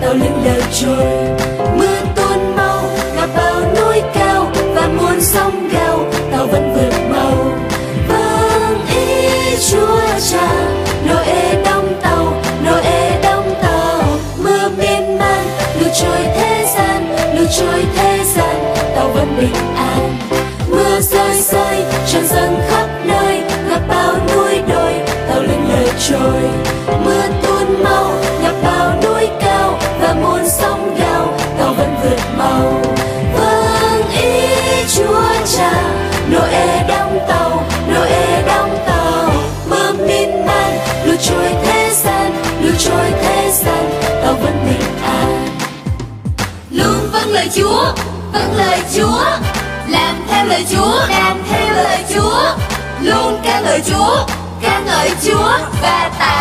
tàu lững lờ trôi. Mưa tuôn mau gặp bao núi cao và muôn sông gào, tàu vẫn vượt mau vâng ý chúa cha, noe đóng tàu, noe đóng tàu. Mưa miên man ngược trôi thế gian ngược trôi thế gian, tàu vẫn bình an. Mưa rơi rơi, tràn dâng khắp nơi gặp bao núi đồi, tàu lững lờ trôi. Vượt màu. Vâng ý chúa cha, noe đóng tàu, noe đóng tàu. Bơm tin ban lùi trôi thế gian, lùi trôi thế gian, tàu vẫn bình an. Luôn vâng lời Chúa vâng lời Chúa. Làm theo lời Chúa, làm theo lời Chúa. Luôn ca ngợi Chúa, ca ngợi Chúa và tạ